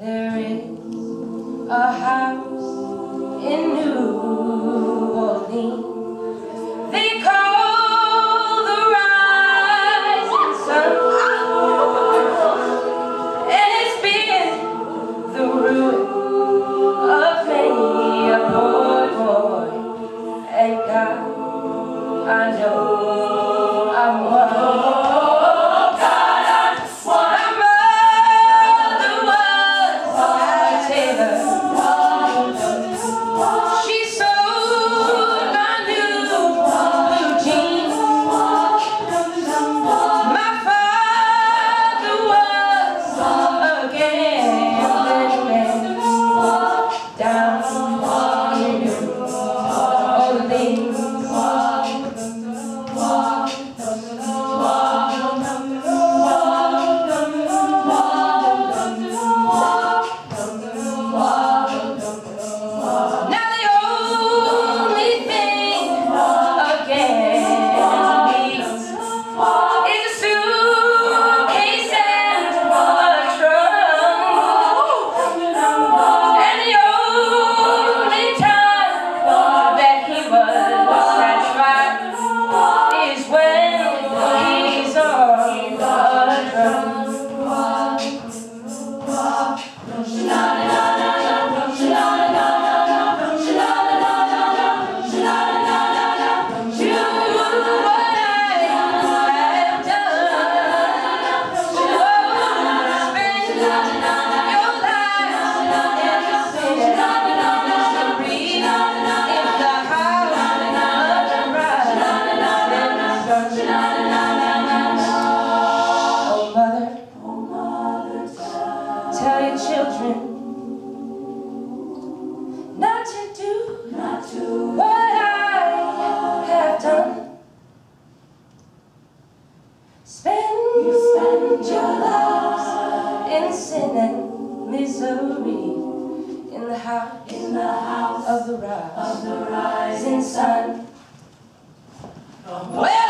There is a house in New Orleans. They call the rising sun. And it's been the ruin of many a poor boy. And God, I know I'm one. Not to do, not to what I have done. Spend, spend your in sin and misery in the house, in the house of the rise, of the rising sun. Well,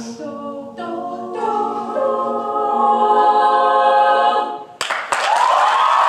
So.